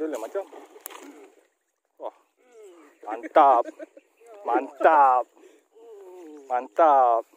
dia lah macam. Wah. Mantap. Mantap. Mantap.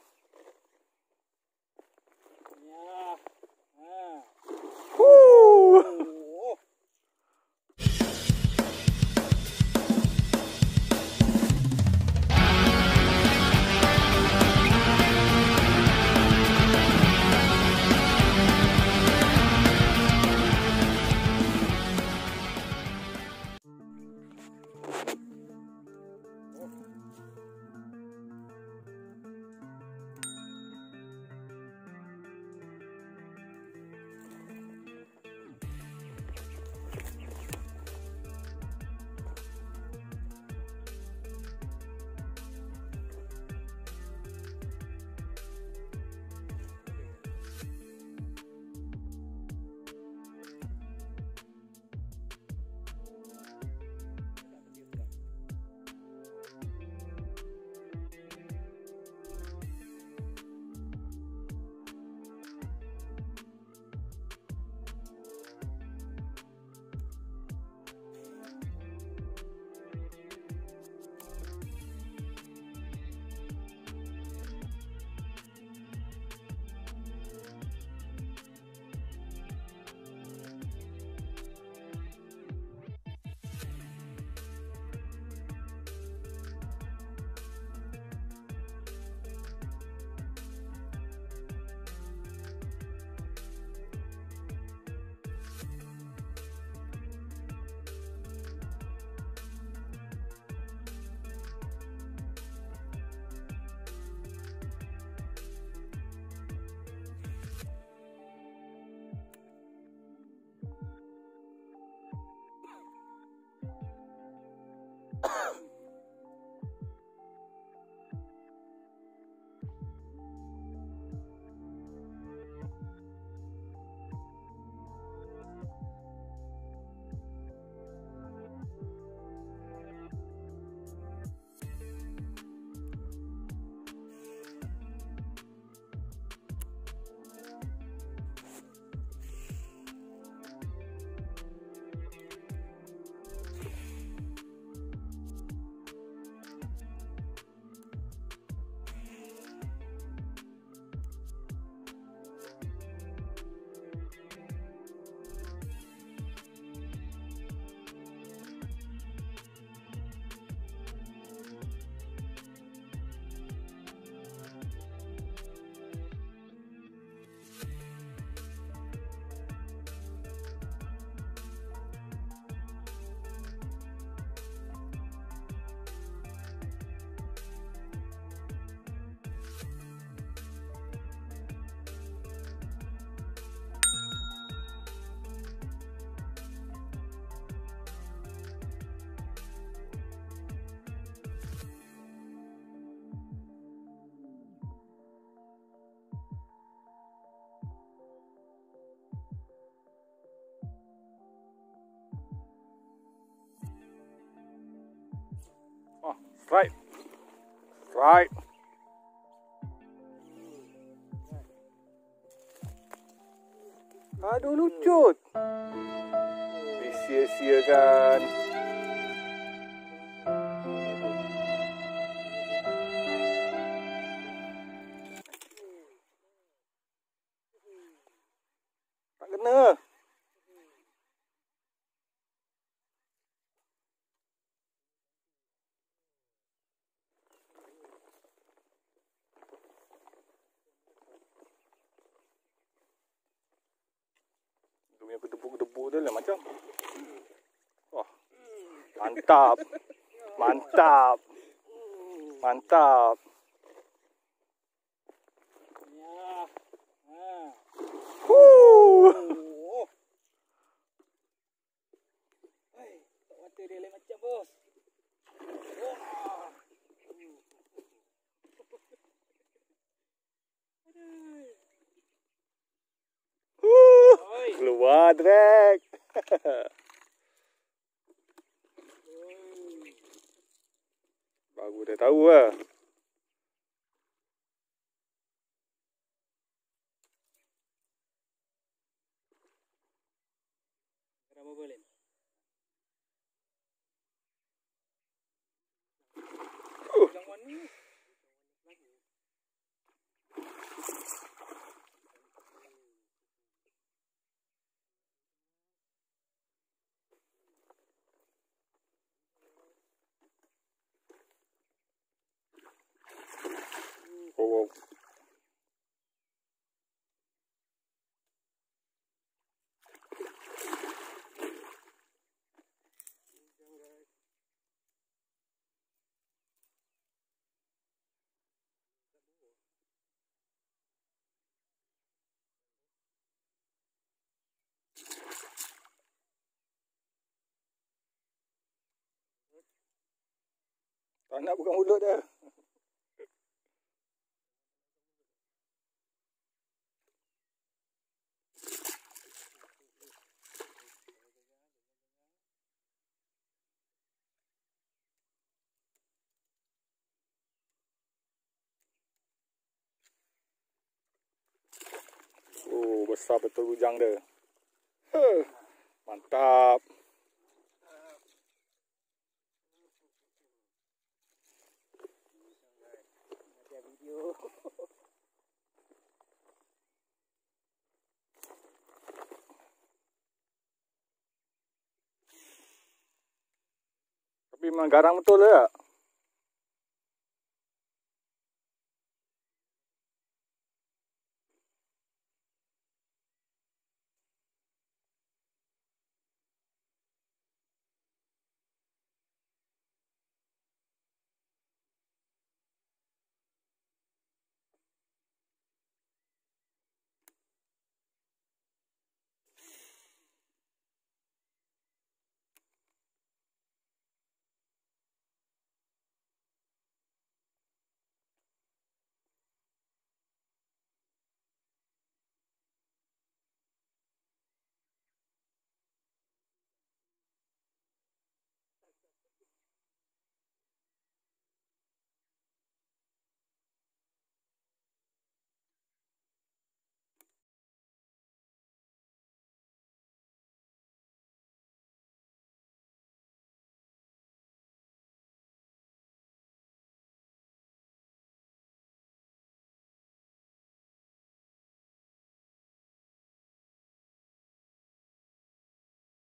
Um... Strike. Strike. Aduh lucut. Disia-siakan. Dia lah macam. Wah. Mantap. Mantap. Mantap. Ya. Ha. Oh. Tak dia lain macam bos. Wah. Aduh. Woo. Oi. Oi. Baru dah tahu lah. Oh, Tak nak buka mulut dia. Besar betul bujang dia. Huh, mantap. Tapi memang garang betul ya.